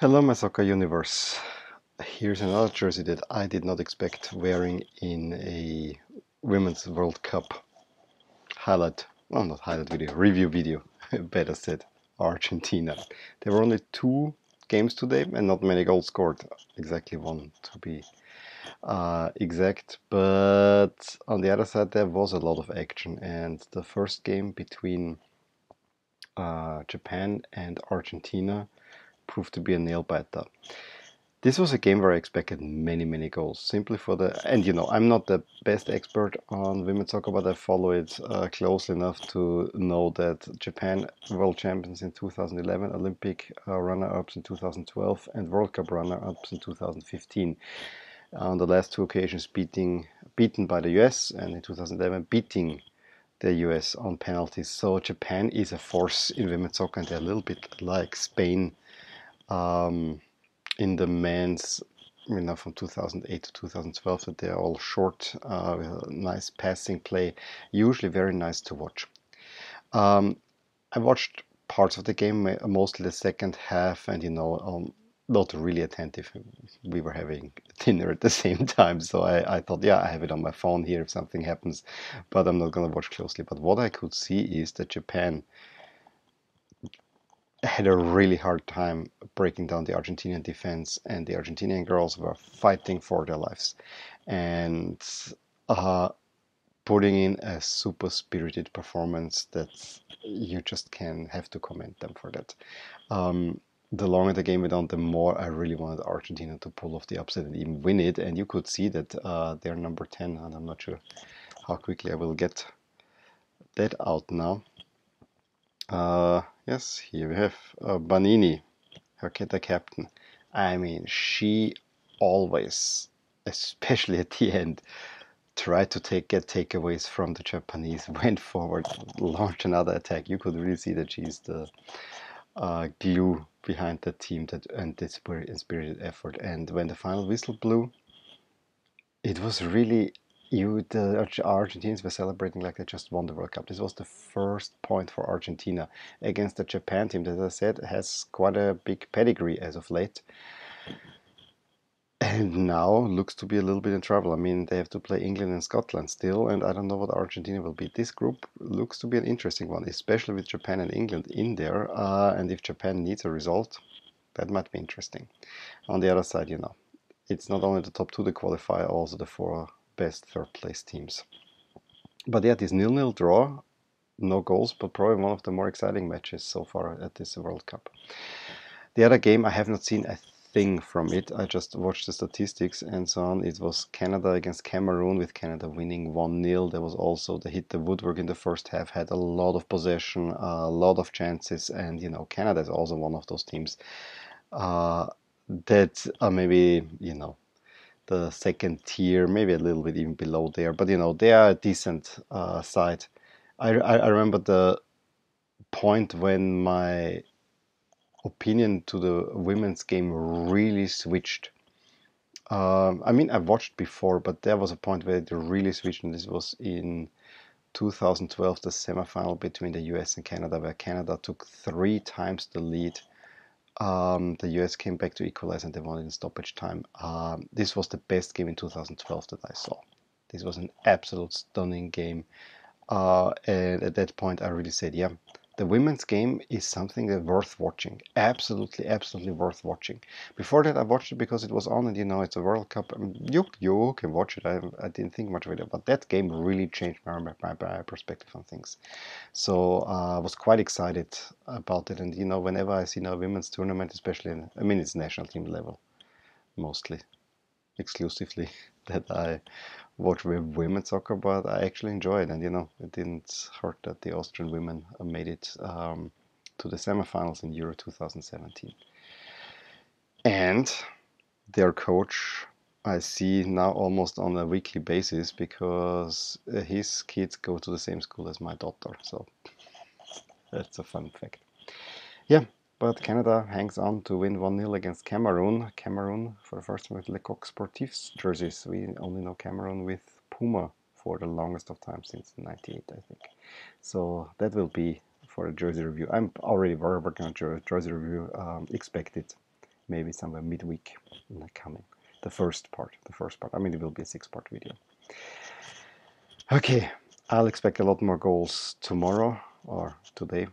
Hello, my soccer universe. Here's another jersey that I did not expect wearing in a Women's World Cup highlight, well, not highlight video, review video, better said, Argentina. There were only two games today and not many goals scored, exactly one to be uh, exact. But on the other side, there was a lot of action, and the first game between uh, Japan and Argentina proved to be a nail biter. This was a game where I expected many, many goals, simply for the. And you know, I'm not the best expert on women's soccer, but I follow it uh, close enough to know that Japan, world champions in 2011, Olympic uh, runner ups in 2012, and World Cup runner ups in 2015. On the last two occasions, beating beaten by the US, and in 2011, beating the US on penalties. So Japan is a force in women's soccer, and they're a little bit like Spain um, in the men's you know from 2008 to 2012 that they're all short uh, nice passing play usually very nice to watch. Um, i watched parts of the game mostly the second half and you know um, not really attentive. We were having dinner at the same time so I, I thought yeah i have it on my phone here if something happens but i'm not going to watch closely. But what i could see is that japan had a really hard time breaking down the Argentinian defense, and the Argentinian girls were fighting for their lives and uh, putting in a super spirited performance that you just can have to commend them for that. Um, the longer the game went on, the more I really wanted Argentina to pull off the upset and even win it. And you could see that uh, they're number 10, and I'm not sure how quickly I will get that out now. Uh, yes, here we have uh, Banini, her the captain. I mean, she always, especially at the end, tried to take get takeaways from the Japanese, went forward, launched another attack. You could really see that she's the uh, glue behind the team that and this very inspirited effort. And when the final whistle blew, it was really you the Argentines were celebrating like they just won the World Cup. This was the first point for Argentina against the Japan team that, I said, has quite a big pedigree as of late. And now looks to be a little bit in trouble. I mean, they have to play England and Scotland still, and I don't know what Argentina will be. This group looks to be an interesting one, especially with Japan and England in there. Uh, and if Japan needs a result, that might be interesting. On the other side, you know, it's not only the top two that qualify, also the four best third place teams. But yeah, this nil-nil draw, no goals, but probably one of the more exciting matches so far at this World Cup. The other game, I have not seen a thing from it. I just watched the statistics and so on. It was Canada against Cameroon with Canada winning 1-0. There was also the hit the woodwork in the first half, had a lot of possession, a lot of chances, and you know, Canada is also one of those teams uh, that are maybe, you know, the second tier, maybe a little bit even below there. But you know, they are a decent uh, side. I, I, I remember the point when my opinion to the women's game really switched. Um, I mean, I've watched before, but there was a point where it really switched, and this was in 2012, the semifinal between the US and Canada, where Canada took three times the lead um, the US came back to equalize and they won in stoppage time. Um, this was the best game in 2012 that I saw. This was an absolute stunning game. Uh, and at that point, I really said, yeah, the women's game is something that worth watching. Absolutely, absolutely worth watching. Before that, I watched it because it was on, and you know, it's a World Cup. You you can watch it. I, I didn't think much of it, but that game really changed my, my, my perspective on things. So uh, I was quite excited about it. And you know, whenever I see a women's tournament, especially, in, I mean, it's national team level, mostly, exclusively, that I watch women's soccer, but I actually enjoy it. And you know, it didn't hurt that the Austrian women made it um, to the semifinals in Euro 2017. And their coach, I see now almost on a weekly basis because his kids go to the same school as my daughter. So that's a fun fact. Yeah, but Canada hangs on to win 1-0 against Cameroon. Cameroon for the first time with Le Coq Sportifs jerseys. We only know Cameroon with Puma for the longest of time since 98, I think. So that will be for a jersey review. I'm already working on jersey review. Um, expected maybe somewhere midweek in the coming. The first part, the first part. I mean, it will be a six-part video. Okay, I'll expect a lot more goals tomorrow or today,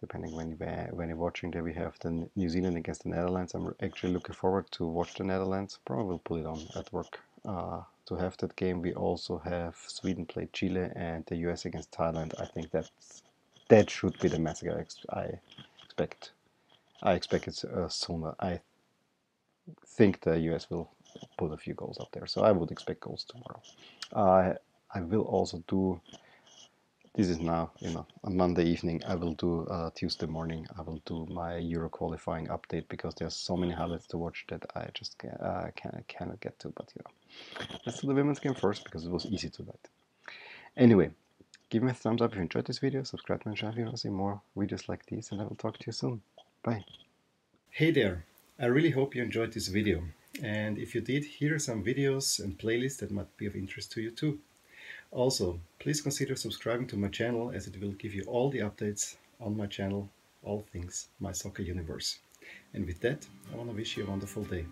depending when you when you're watching. There we have the New Zealand against the Netherlands. I'm actually looking forward to watch the Netherlands. Probably will put it on at work uh, to have that game. We also have Sweden play Chile and the US against Thailand. I think that's that should be the massacre I expect. I expect it uh, sooner. I think the US will put a few goals up there, so I would expect goals tomorrow. Uh, I will also do. This is now, you know, on Monday evening. I will do uh, Tuesday morning. I will do my Euro qualifying update because there's so many highlights to watch that I just can, uh, can, cannot get to. But you know, let's do the women's game first because it was easy to that. Anyway, give me a thumbs up if you enjoyed this video. Subscribe to my channel if you want to see more videos like these, and I will talk to you soon. Bye. Hey there. I really hope you enjoyed this video. And if you did, here are some videos and playlists that might be of interest to you too. Also, please consider subscribing to my channel as it will give you all the updates on my channel, all things My Soccer Universe. And with that, I want to wish you a wonderful day.